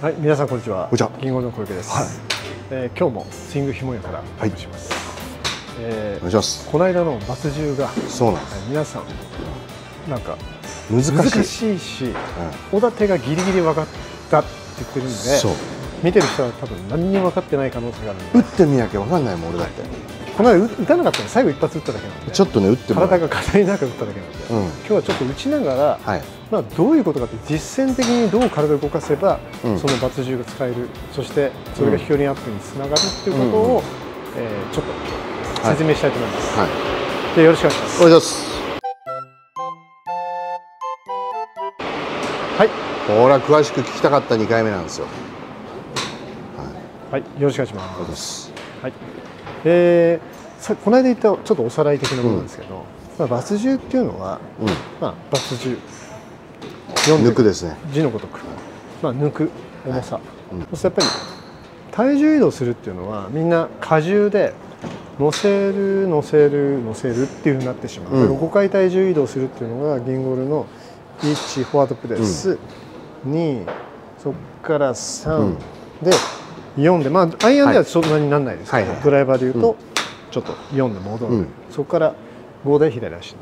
はい、皆さんこんにちは。こんにちは。銀行の小池です。はい。えー今日もスイングひもよからお送りします。えーお願いします。この間のバツ10が、そうなんです。はい皆さんなんか難しい。難しいし、おだてがギリギリ分かったって言ってるんで、そう。見てる人は多分何にも分かってない可能性があるんで、打ってみなきゃ分かんないもん俺だって、この間打打たなかったの。最後一発打っただけなんで、ちょっとね打ってもら体が硬い中打っただけなんで、うん。今日はちょっと打ちながら、はい。まあ、どういうことかって実践的にどう体を動かせば、うん。そのバツ銃が使える。そしてそれが飛距離アップにつながるっていうことを、うんうん。えーちょっと説明したいと思います、はい。でよろしくお願いします。お願いします。はい、ほら詳しく聞きたかった2回目なんですよ。はい、よろしくお願いします。はいえーさこの間言ったちょっとおさらい的なものなんですけど、まあ、バツ銃っていうのは、うまあ、バツ銃抜くですね。字のごとく、まあ、抜く。重さ、うん。そしてやっぱり体重移動するっていうのはみんな荷重で乗せる乗せる乗せるっていうふうになってしまう、うん。5回体重移動するっていうのがギンゴルの1フォワードプレス、2そこから3、うん。で4でまあアイアンではそんなにならないですけど、はいドライバーでいうと、うん。ちょっと4で戻る、うん。そこから5で左足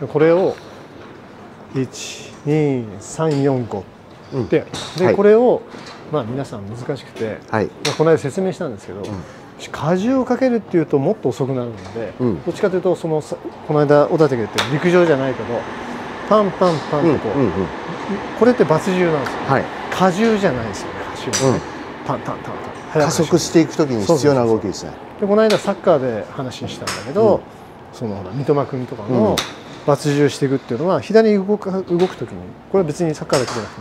でこれを12345うん。でで、はい。これを、まあ、皆さん難しくて、はい。まあ、この間説明したんですけど、荷重をかけるっていうともっと遅くなるので、うん。どっちかというとそのさこの間小立が言ってる陸上じゃないけどパンパンパンうんとこう、うんうんこれってバツ重なんですよ。はい。荷重じゃないですよね足をね、パンパンパンパン加速していくときに必要な動きですね。でこの間サッカーで話したんだけど、うん。その三笘君とかうん。の抜重していくっていうのは左に動く動く時にこれは別にサッカーだけじゃなくて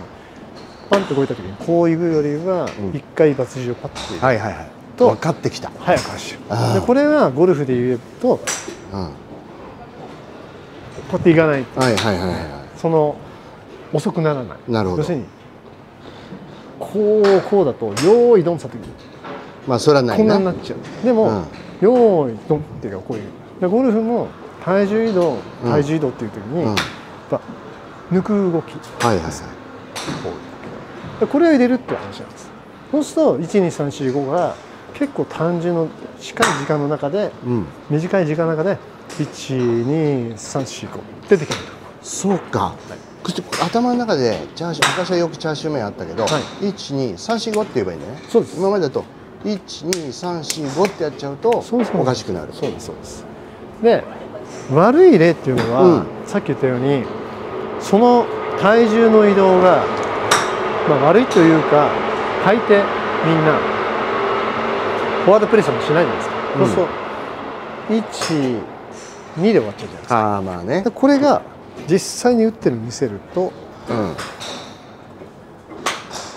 パンと動いた時にこういうよりはん。一回抜重をパッて。はいはいはい。と分かってきた。早く走る。でこれはゴルフで言うとこうん。はうやっていかないいはいはいはその遅くならない。なるほど。要するにこうこうだと用意ドンした時にいまあそれはないこんなにななっちゃう。でも、うん。用意ドンっていうかこういうでゴルフも体重移動うん。体重移動っていう時に、うん。やっぱ抜く動き。はいはいはい。こうでこれを入れるっていう話なんです。そうすると12345が結構単純の近い時間の中でうん。短い時間の中で12345出てくる。そうか、口頭の中でチャーシュー昔はよくチャーシュー麺あったけど、はい。12345って言えばいいんだね。そうです。今までだと12345ってやっちゃうとおかしくなる。そうですそうです。で悪い例っていうのは、うん。さっき言ったようにその体重の移動が、まあ、悪いというか大抵みんなフォワードプレスもしないじゃないですか、うん。そうすると12で終わっちゃうじゃないですか。ああまあね。でこれが実際に打ってるの見せるとう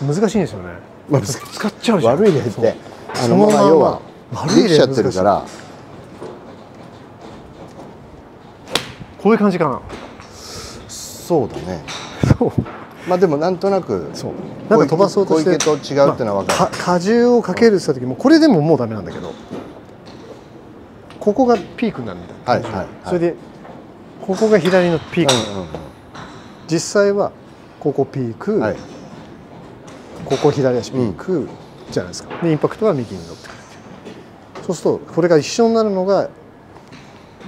ん。難しいんですよね、まあ使っちゃうじゃん。悪い例って。あそのままのまま要は悪い例できちゃってるから。こういう感じかな。そうだね。そう。まあでもなんとなくそう。なんか飛ばそうとして小池と違うってのは分かる、まあ荷重をかけるって言った時もこれでももうダメなんだけどここがピークになるんだよはいはいはい。それでここが左のピーク、うんうん実際はここピーク、うんはい。ここ左足ピーク、じゃないですか。でインパクトは右に乗ってくるそうするとこれが一緒になるのがだか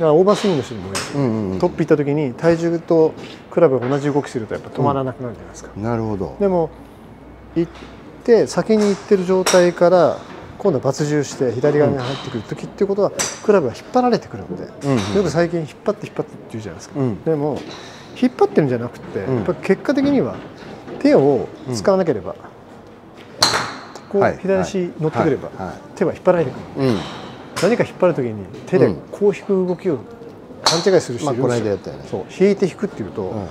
らオーバースイングの人にも多い。ですよ、うんうんうん。トップ行った時に体重とクラブが同じ動きするとやっぱ止まらなくなるじゃないですか、なるほどでも行って先に行ってる状態から今度は抜重して左側に入ってくる時っていうことはクラブが引っ張られてくるので、うんうん。よく最近引っ張って引っ張ってって言うじゃないですか、うん。でも引っ張ってるんじゃなくて、うん。やっぱ結果的には手を使わなければ、こうはい。左足乗ってくれば、手は引っ張られてくるうん。何か引っ張る時に手でうんこう引く動きを勘違いする人いるんですよ、間やったよね。そう。引いて引くっていうと、うん。引っ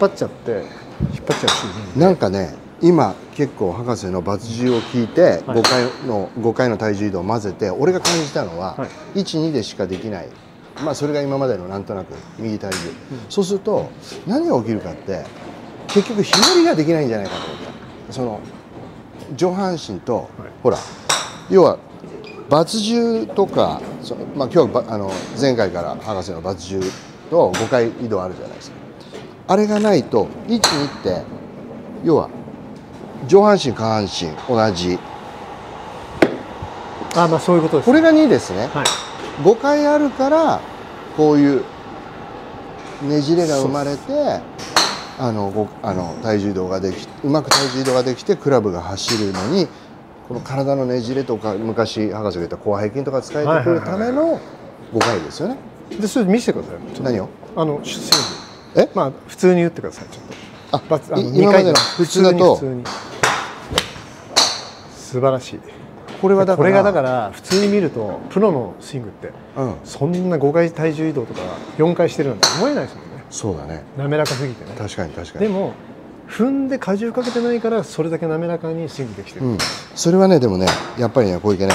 張っちゃって引っ張っちゃう人いるんで。なんかね今結構博士の抜重を聞いてはい。5回の5回の体重移動を混ぜて俺が感じたのははい。12でしかできない。まあそれが今までのなんとなく右体重。そうすると何が起きるかって結局ひねりができないんじゃないかと思った。その上半身とほら要は抜重とかそのまあ今日ばあの前回から博士の抜重と5回移動あるじゃないですか。あれがないと12って要は上半身下半身同じ。あまあそういうことですこれが2ですね。はい。5回あるからこういうねじれが生まれてあのごあの体重移動ができうまく体重移動ができてクラブが走るのにこの体のねじれとか昔博士が言った広背筋とか使えてくるための5回ですよね。でそれ見せてください。何を？あのえ？グまあ普通に言ってください。ちょっと。あバツあのい今までの普通だと普通に普通に素晴らしい。これはだからこれがだから普通に見るとプロのスイングってうん、そんな5回体重移動とか4回してるなんて思えないですもんね。そうだね。滑らかすぎてね。確かに確かに。でも踏んで荷重かけてないからそれだけ滑らかにスイングできてる、うん、それはねでもねやっぱりね小池ね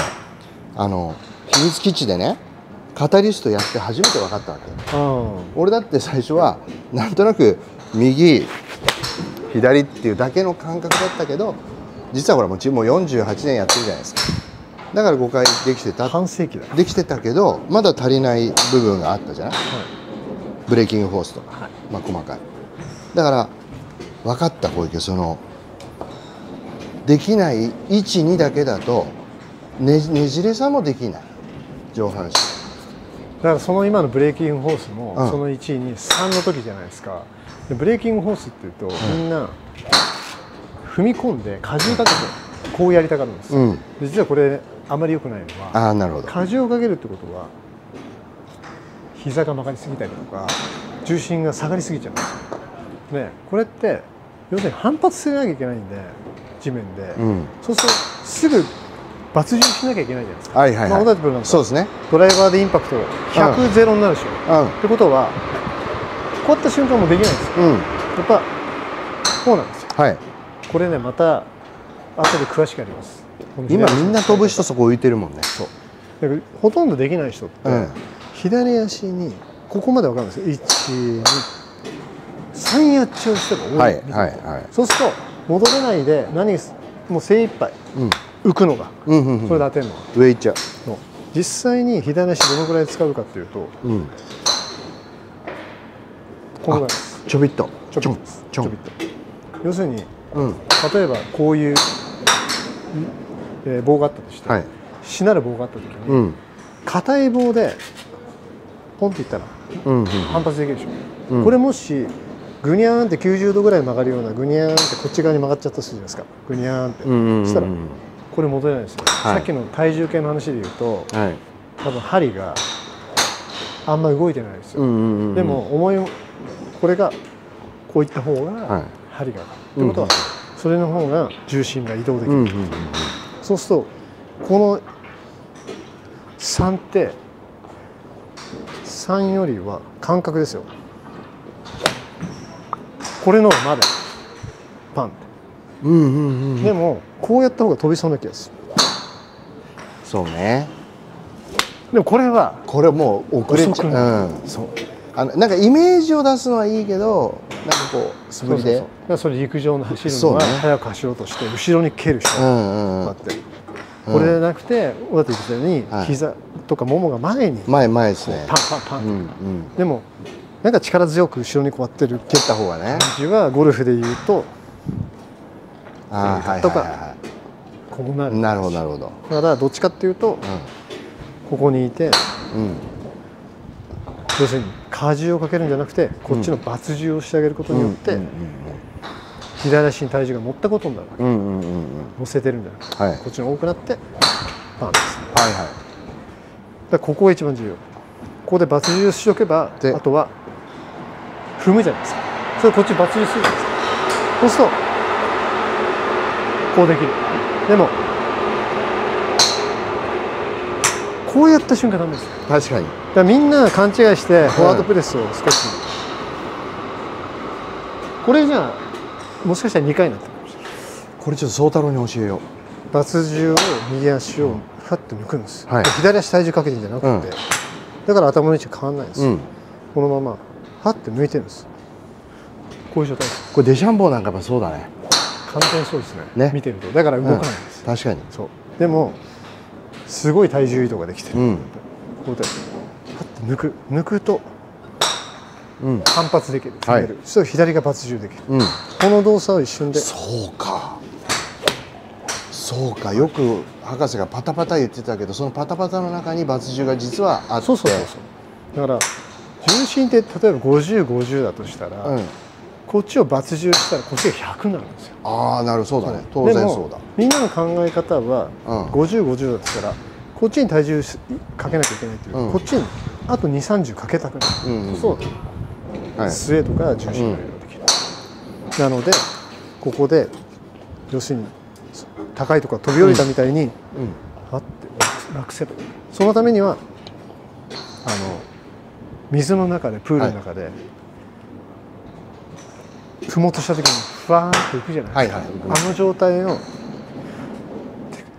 あの秘密基地でねカタリストやって初めて分かったわけあ俺だって最初はなんとなく右左っていうだけの感覚だったけど実はほらもうちもう48年やってるじゃないですか。だから5回できてた。あ半世紀だできてたけどまだ足りない部分があったじゃない？ブレーキングフォースとか、はい。まあ細かい。だから分かった小池そのできない12だけだとねねじれさもできない。上半身。だからその今のブレーキングホースも、うん。その1位に3の時じゃないですか。でブレーキングホースっていうと、みんな踏み込んで荷重かけてこうやりたがるんです。よ、うん。で実はこれあまり良くないのはああなるほど。荷重をかけるってことは膝が曲がりすぎたりとか重心が下がりすぎちゃうんですよ。ねこれって要するに反発しなきゃいけないんで地面で、うん。そうするとすぐ抜重しなきゃいけないじゃないですか、はいはいはい、まあ、同じプロなんかそうですね。ドライバーでインパクト100ゼロになるでしょ、うん。ってことはこうやった瞬間もできないんですよ。うん。やっぱこうなんですよ。はいこれねまた後で詳しくやります。今みんな飛ぶ人そこ浮いてるもんね。そう。ほとんどできない人って、うん。左足にここまで分かるんです。よ123やっちゃう人が多い、はいはいはいそうすると戻れないで何すもう精一杯うん浮くのがうんうんうんそれで当てるのが、上行っちゃの実際に左足どのぐらい使うかっていうとううんこのぐらいですちょびっとちょびっとちょびっと要するにうん。例えばこういう、えー棒があったとして、はい。しなる棒があった時にうん。硬、い棒でポンっていったらうんうん。反発できるでしょ、うん。これもしグニャーンって90度ぐらい曲がるようなグニャーンってこっち側に曲がっちゃったとするじゃないですか。グニャーンって、うんうんうんそしたらこれ戻れないですよ、はい。さっきの体重計の話で言うとはい。多分針があんま動いてないですよ、うんうんうんでも重いこれがこういった方はい。が針がってことはそれの方が重心が移動できる、そうするとこの3って3よりは感覚ですよ。これの方がまだパン。ってうんうんうん。でもこうやった方が飛びそうな気がする。そうね。でもこれはこれもう遅れちゃなう、うん、そう。あのなんかイメージを出すのはいいけどなんかこう素振りで。それ陸上の走るのそうね。は速く走ろうとして後ろに蹴る人うんうんうん。こうやってこれじゃなくて尾形言ってたようにはい。膝とかももが前に前前ですね。パンパンパンでもなんか力強く後ろにこうやってる蹴った方がね。感じはゴルフで言うとあーはいとかこうなる。いなるほどなるほど。だからど。っちかっていうとここにいてうんうん要するに荷重をかけるんじゃなくてこっちの抜重をしてあげることによって、うん左足に体重が乗ったことになるうんうんうんうんうん。乗せてるんじゃなくてはい。こっちの多くなってパンです。はいはらここが一番重要。ここで抜重しておけばであとは踏むじゃないですか。それこっち抜重するじゃないですか。そうするとこうできる。でもこうやった瞬間ダメです。確かに。だからみんな勘違いしてフォワードプレスを少し、これじゃあもしかしたら2回になってるかもしれない。これちょっと宗太郎に教えよ抜重を右足をファッと抜くんです、はい。で左足体重かけてんじゃなくて、うん。だから頭の位置変わんないんですこのままファッて抜いてるんです。こういう状態です。これデシャンボーなんかやっぱそうだね。完全にそうですね。ね。見てると。だから動かないんです、確かに。そう。でもすごい体重移動ができてる、うん。こうやってファッて抜く。抜くとうん。反発できる。はい。踏める、そしたら左が抜重できる。うん。この動作を一瞬で。そうか。そうか。よく博士がパタパタ言ってたけどそのパタパタの中にバツ銃が実はあって。そうそうそうそう。だから重心って例えば5050だとしたら、うん、こっちを抜重したらこっちが100になるんですよ。ああなるそうだね当然そうだ。みんなの考え方はうん。5050だとしたらこっちに体重かけなきゃいけないっていう、うん。こっちにあと2 3 0かけたくなる、うんうんそうはい。スウェードが重心ができる、なのでここで要するに高いとこ飛び降りたみたいに、うん。あって落せばいいそのためにはあの水の中でプールの中で、踏もうとした時にふわーっと浮くじゃないですか、はいはい。あの状態の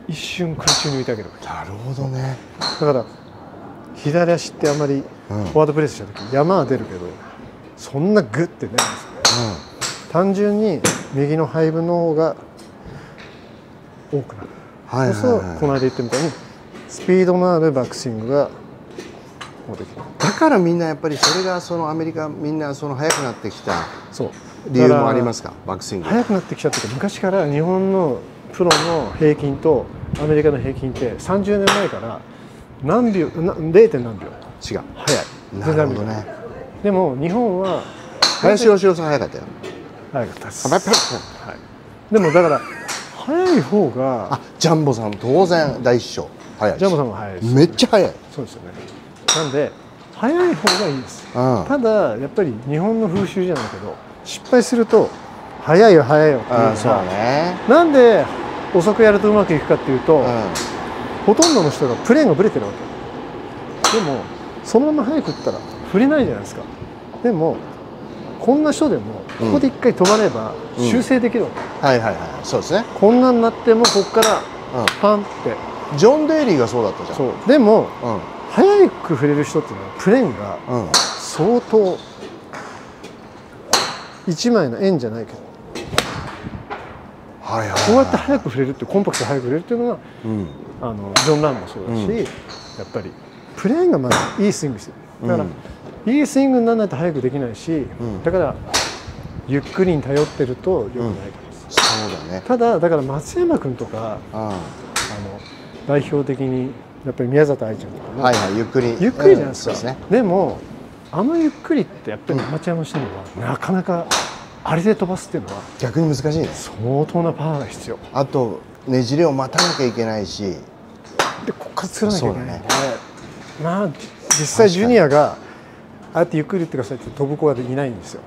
一瞬空中に浮いてあげるなるほどね。だから左足ってあまりうん。フォワードプレスした時山は出るけどそんなグッて出ないですよね。単純に右の配分の方が多くなる、はいはいそうこのはい間言ったみたいにスピードのあるバックスイングがだからみんなやっぱりそれがそのアメリカみんなその速くなってきた。そう理由もありますか？バックスイング。速くなってきたっていうか昔から日本のプロの平均とアメリカの平均って30年前から何秒な 0. 何秒？違う。速い。なるほどね。でも日本は林芳雄さん速かったよ。速かったです。はい、でもだから速い方があジャンボさん当然第一章。速いし。ジャンボさんも速いですめっちゃ速い。そうですよね。なんで速い方がいいです。うん。ただやっぱり日本の風習じゃないけど失敗すると速いよ速いよっていうのあそうがね。なんで遅くやるとうまくいくかっていうと、うほとんどの人がプレーンがブレてるわけ。でもそのまま速く打ったら振れないじゃないですか。でもこんな人でもここで一回止まればうん。修正できるわけ、んはいはいはい。そうですね。こんなになってもここからうパンって。んジョン・デイリーがそうだったじゃん。でもうん。速く振れる人っていうのはプレーンがうん。相当一枚の円じゃないけど。はいはいはい。こうやって速く振れるってコンパクトに速く振れるっていうのがうん。あのジョン・ランもそうだし、うん。やっぱりプレーンがまずいいスイングしてる。だから、いいスイングにならないと速くできないし、ん。だからゆっくりに頼ってると良くないと思います、そうだね。ただだから松山君とかうあ。の代表的にやっぱり宮里藍ちゃんとかも、んはいはいゆっくり。ゆっくりじゃないですか、ですね。でもあのゆっくりってやっぱりアマチュアの人にはなかなかあれで飛ばすっていうのは逆に難しいね。相当なパワーが必要。あとねじれを待たなきゃいけないし。でここから作らなきゃいけない。んで、そうまあ実際ジュニアがああやってゆっくり打ってくださいって飛ぶ子がいないんですよ。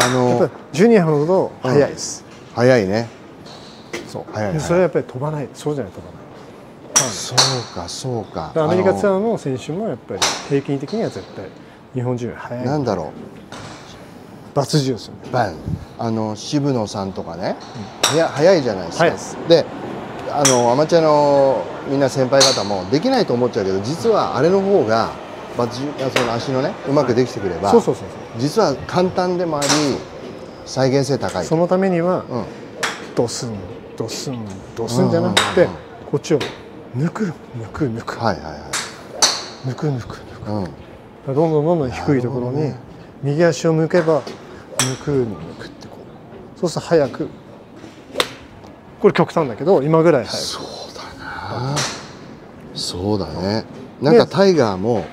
あのジュニアほど速いです、速いね。そう。速いそれはやっぱり飛ばない。そうじゃないと飛ばない。そうかそうか。アメリカツアあーの選手もやっぱり平均的には絶対日本人。より速い。のなんだろ抜重ですよね。うバン。あの渋野さんとかね、はや速いじゃないですか。速い。ですであのアマチュアのみんな先輩方もできないと思っちゃうけど実はあれの方がバツその足のねうまくできてくれば、そうそうそう実は簡単でもあり再現性高い。そうそのためにはうん。ドスンドスンドスンじゃなくてうんうんうん。こっちを抜く抜く抜く。はいはいはい。抜く抜く抜く。うんどんどんどんどん低いところに右足を向けば抜く抜くってこう。そうすると早くこれ極端だけど今ぐらい早く。そうだな。そうだね。なんかタイガーも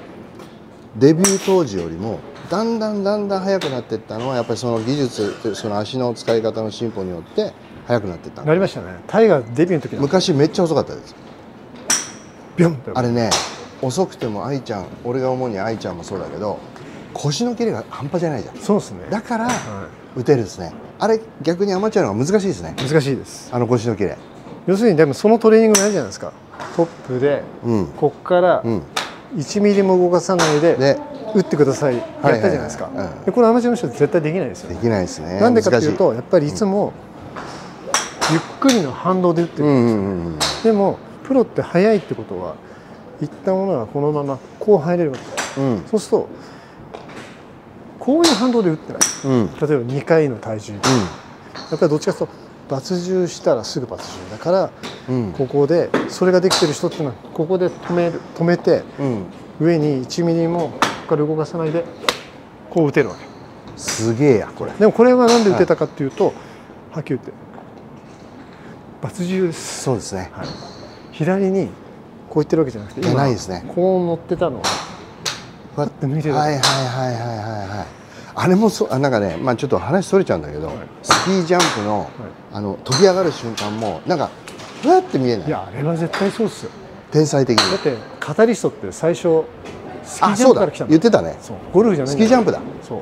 デビュー当時よりもだんだんだんだん速くなっていったのはやっぱりその技術その足の使い方の進歩によって速くなっていった。なりましたね。タイガーデビューの時の昔めっちゃ遅かったです。ビョンあれね遅くても愛ちゃん俺が思うに愛ちゃんもそうだけど腰のキレが半端じゃないじゃん。そうですね。だからは打てるですね。あれ逆にアマチュアの方が難しいですね。い難しいです。あの腰のキレ。要するにでもそのトレーニングもやるじゃないですか。トップでうん。こっからうん。1ミリも動かさないでで打ってください。やったじゃないですか。はいはいはいうんでこれアマチュアの人は絶対できないですよ。できないですね。なんでかっていうとやっぱりいつもゆっくりの反動で打ってるうんうんうんうん。でもプロって速いってことはいったものがこのままこう入れる。わけうん。そうするとこういう反動で打ってない。うん。例えば2回の体重。やっぱりどっちかというと抜重したらすぐ抜重だからうん。ここでそれができてる人っていうのはここで止める。止めて。うん上に1ミリもここから動かさないでこう打てるわけ。すげえやこれ。でもこれはなんで打てたかっていうと、はっきり言ってバツ重です。そうですね。はい、左にこう言ってるわけじゃなくていやないですね。こう乗ってたの？をこうや抜いてるはいはいはいはいはい。はいあれもそうあなんかねまあちょっと話それちゃうんだけど、はい。スキージャンプの、あの飛び上がる瞬間もなんかふわって見えない。いやあれは絶対そうっすよ。天才的に。だってカタリストって最初スキージャンプから来たの。言ってたね。そう。ゴルフじゃないスキージャンプだ。そう。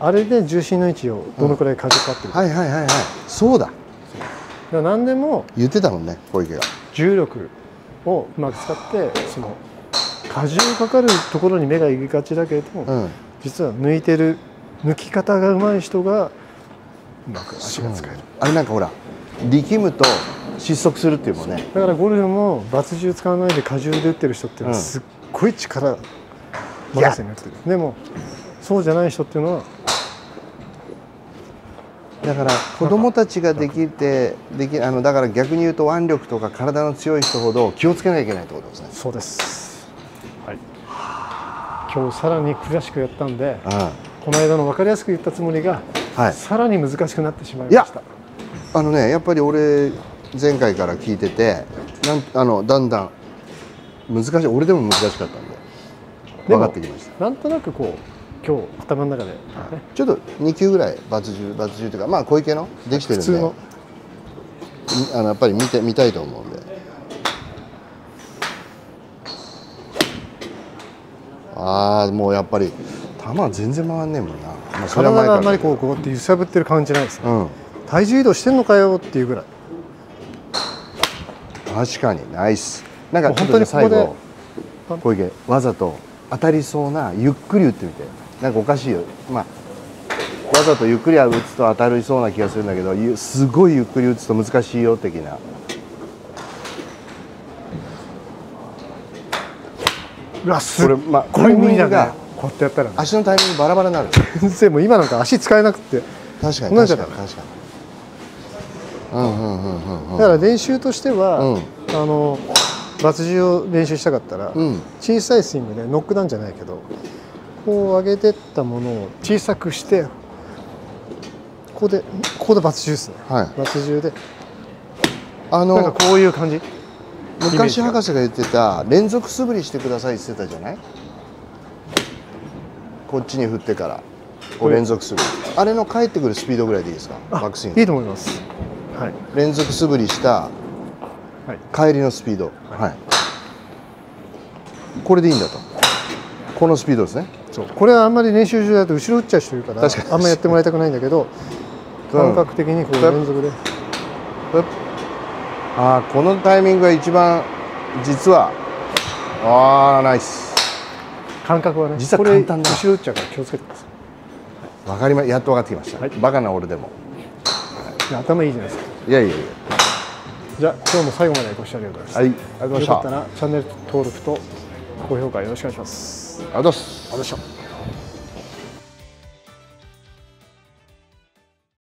あれで重心の位置をどのくらい風かってるか,、はいはいはいはい。そうだ。だから何でも言ってたもんね小池が重力をうまく使ってその荷重かかるところに目が行きがちだけれども、うん。実は抜いてる抜き方が上手い人がうまく足が使える。あれなんかほら力むと失速するっていうもんね。だからゴルフもバツ重使わないで荷重で打ってる人っていうのはうん。すっごい力任せに打ってる。でもそうじゃない人っていうのはだから子供たちができてできあのだから逆に言うと腕力とか体の強い人ほど気をつけなきゃいけないってことですね。そうです。はい。今日さらにクラシックやったんでこの間の分かりやすく言ったつもりが、はい。さらに難しくなってしまいました。あのねやっぱり俺前回から聞いててなんあのだんだん難しい俺でも難しかったんで分かってきました。なんとなくこう今日頭の中で、ね、ちょっと2級ぐらいバツ重バツ重というかまあ小池の？できてるんで。普通の。みあのやっぱり見て見たいと思うんで。ああもうやっぱり球は全然回んねえもんな、まあ、体があんまりこうこうやって揺さぶってる感じないですね、うん体重移動してんのかよっていうぐらい確かにナイスなんか本当に最後小池わざと当たりそうなゆっくり打ってみてなんかおかしいよ。まあわざとゆっくり打つと当たりそうな気がするんだけどゆすごいゆっくり打つと難しいよ的な。うわすっこれまあごい無理だがね。こうやってやったら、ね、足のタイミングバラバラになる。先生もう今なんか足使えなくて。確かに確かに確かに。うんうんうんうんうん。だから練習としては、うん。あのバツ重を練習したかったら、うん。小さいスイングでノックダウンじゃないけどこう上げてったものを小さくしてここでここでバツ重ですね、はい。バツ重で。あなんかのこういう感じ。昔博士が言ってた連続素振りしてくださいって言ってたじゃない？こっちに振ってからこう連続素振り。あれの返ってくるスピードぐらいでいいですか？バックスイング。いいと思います。はい、連続素振りしたはい、帰りのスピード。はい、これでいいんだと。このスピードですねそう。これはあんまり練習中だと後ろ打っちゃう人いるからあんまやってもらいたくないんだけど感覚的にこううん連続で。ふっああこのタイミングが一番実はああナイス。感覚はね実はこれ簡単だ。後ろ打っちゃうから気をつけてください。わかりまやっと分かってきました、はい。バカな俺でも。い。や頭いいじゃないですか。いやいやいや。じゃあ今日も最後までご視聴ありがとうございました、はい。ありがとうございました。よかったらチャンネル登録と高評価よろしくお願いしますありがとうございました